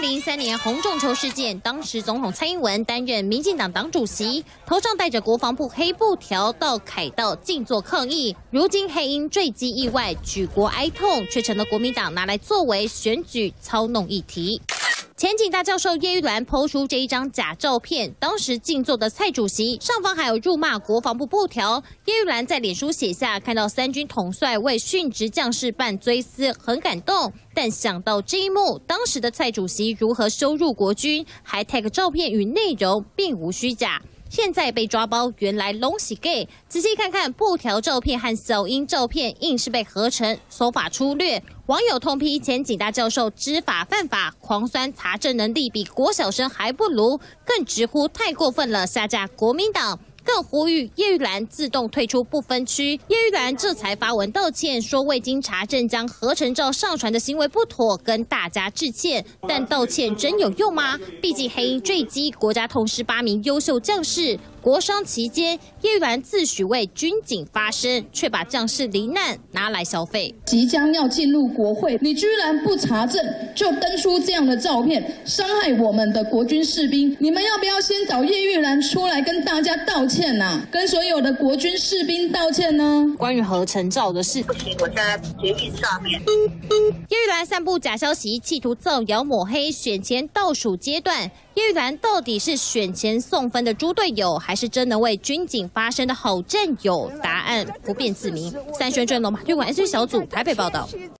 零三年红中球事件，当时总统蔡英文担任民进党党主席，头上戴着国防部黑布条到凯道静坐抗议。如今黑鹰坠机意外，举国哀痛，却成了国民党拿来作为选举操弄议题。前警大教授叶玉兰抛出这一张假照片，当时静坐的蔡主席上方还有辱骂国防部布条。叶玉兰在脸书写下，看到三军统帅为殉职将士办追思，很感动。但想到这一幕，当时的蔡主席如何羞辱国军，还 tag 照片与内容并无虚假。现在被抓包，原来龙喜 gay。仔细看看布条照片和小英照片，硬是被合成，手法粗略。网友痛批前警大教授知法犯法，狂酸查证能力比国小生还不如，更直呼太过分了，下架国民党。更呼吁叶玉兰自动退出不分区。叶玉兰这才发文道歉，说未经查证将合成照上传的行为不妥，跟大家致歉。但道歉真有用吗？毕竟黑鹰坠机，国家痛失八名优秀将士。国殇期间，叶玉兰自诩为军警发声，却把将士罹难拿来消费。即将要进入国会，你居然不查证就登出这样的照片，伤害我们的国军士兵。你们要不要先找叶玉兰出来跟大家道歉呐？跟所有的国军士兵道歉呢？关于合成照的事，不行，我在捷运上面。叶玉兰散布假消息，企图造谣抹黑选前倒数阶段。叶玉兰到底是选前送分的猪队友，还还是真能为军警发声的好战友？答案不便自明。三宣正龙马，推广 S 小组台北报道。